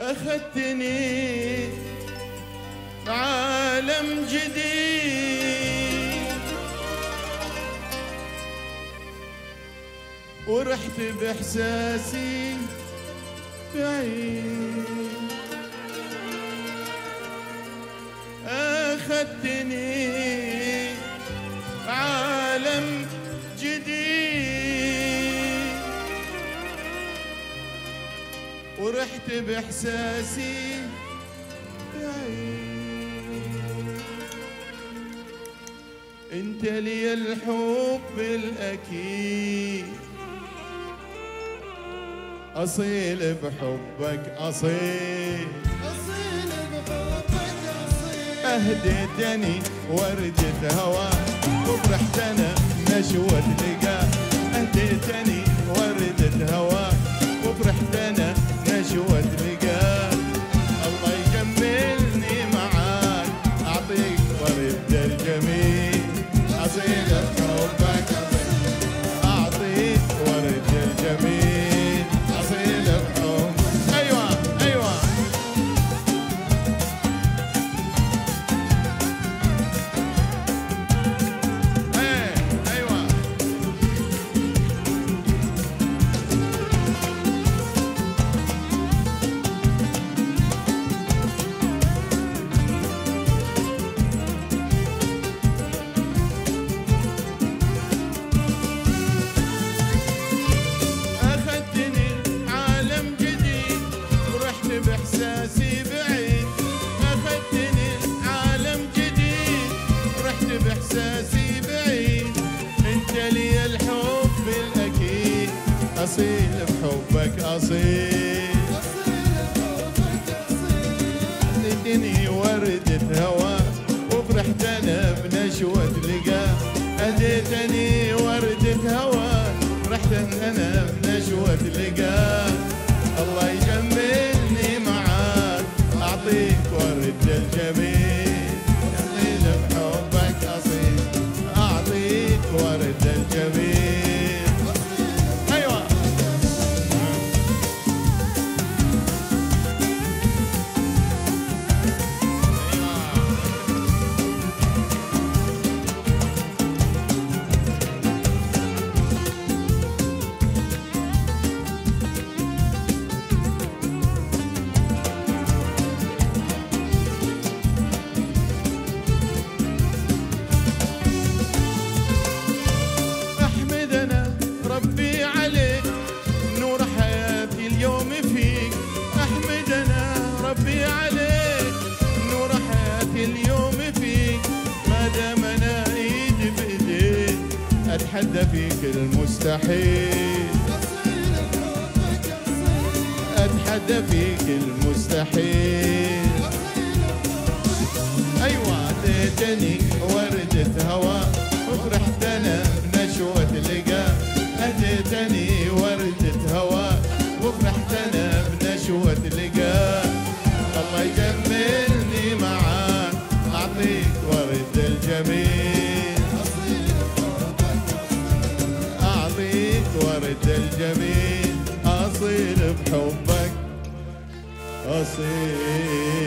أخذتني عالم جديد. ورحت بإحساسي بعيد. أخذتني ورحت بإحساسي. أنت لي الحب الأكيد. أصيل بحبك أصيل. أصيل بحبك أصيل. أهديتني وردة هوا وفرحت أنا نشوة ورحت باحساسي بعيد. إنت لي الحب الأكيد. أصيل بحبك أصيل. اديتني وردة هوا وفرحت أنا بنشوة لقاء اديتني وردة هوا فرحت أنا بنشوة لقاء اتحدى فيك المستحيل. اتحدى فيك المستحيل. أيوه اديتني وردة هوا ورد الجميل أصيل بحبك أصيل.